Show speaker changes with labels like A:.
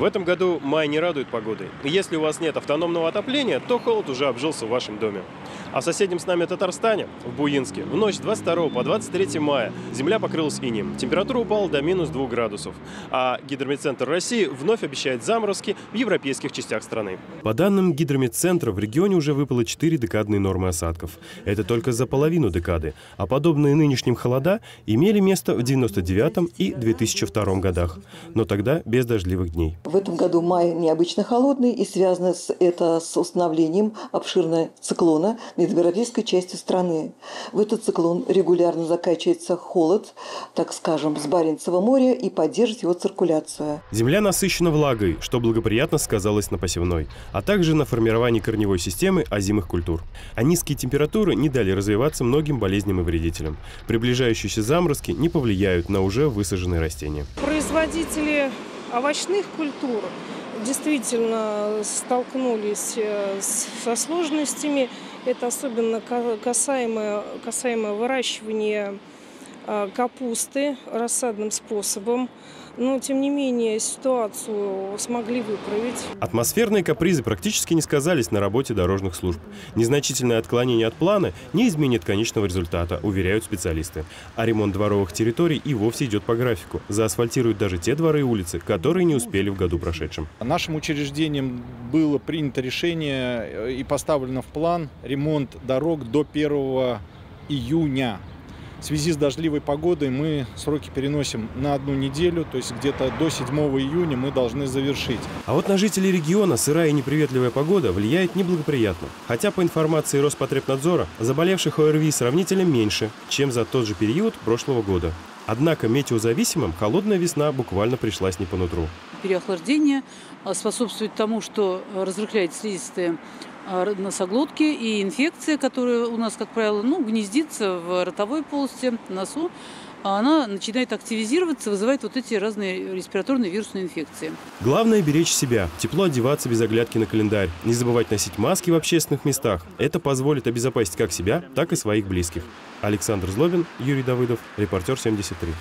A: В этом году май не радует погодой. Если у вас нет автономного отопления, то холод уже обжился в вашем доме. А в соседнем с нами Татарстане, в Буинске, в ночь с 22 по 23 мая земля покрылась инеем. Температура упала до минус 2 градусов. А Гидрометцентр России вновь обещает заморозки в европейских частях страны.
B: По данным Гидрометцентра, в регионе уже выпало 4 декадные нормы осадков. Это только за половину декады. А подобные нынешним холода имели место в 99 и 2002 годах. Но тогда без дождливых дней.
C: В этом году май необычно холодный и связано с, это с установлением обширного циклона над европейской частью страны. В этот циклон регулярно закачивается холод, так скажем, с Баренцева моря и поддерживает его циркуляцию.
B: Земля насыщена влагой, что благоприятно сказалось на посевной, а также на формировании корневой системы озимых культур. А низкие температуры не дали развиваться многим болезням и вредителям. Приближающиеся заморозки не повлияют на уже высаженные растения.
D: Производители овощных культур действительно столкнулись э, со сложностями. Это особенно ка- касаемо, касаемо выращивания капусты рассадным способом. Но, тем не менее, ситуацию смогли выправить.
B: Атмосферные капризы практически не сказались на работе дорожных служб. Незначительное отклонение от плана не изменит конечного результата, уверяют специалисты. А ремонт дворовых территорий и вовсе идет по графику. Заасфальтируют даже те дворы и улицы, которые не успели в году прошедшем.
E: Нашим учреждением было принято решение э, и поставлено в план ремонт дорог до 1 июня. В связи с дождливой погодой мы сроки переносим на одну неделю, то есть где-то до 7 июня мы должны завершить.
B: А вот на жителей региона сырая и неприветливая погода влияет неблагоприятно. Хотя по информации Роспотребнадзора, заболевших ОРВИ сравнительно меньше, чем за тот же период прошлого года. Однако метеозависимым холодная весна буквально пришлась не по нутру.
F: Переохлаждение а, способствует тому, что разрыхляет слизистые носоглотки и инфекция, которая у нас, как правило, ну, гнездится в ротовой полости, носу, а она начинает активизироваться, вызывает вот эти разные респираторные вирусные инфекции.
B: Главное – беречь себя, тепло одеваться без оглядки на календарь, не забывать носить маски в общественных местах. Это позволит обезопасить как себя, так и своих близких. Александр Злобин, Юрий Давыдов, репортер 73.